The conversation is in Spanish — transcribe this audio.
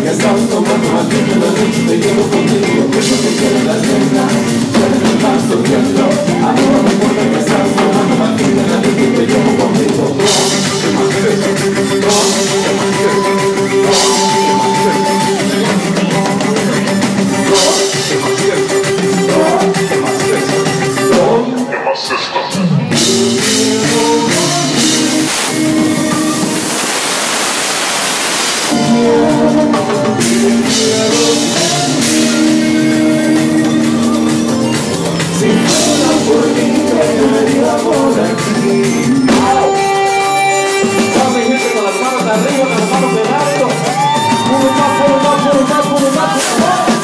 que estás tomando a ti de la noche te llevo contigo. Que quieres las reglas, en el arriba, con las manos en alto. Puro más, puro más, puro más, puro más,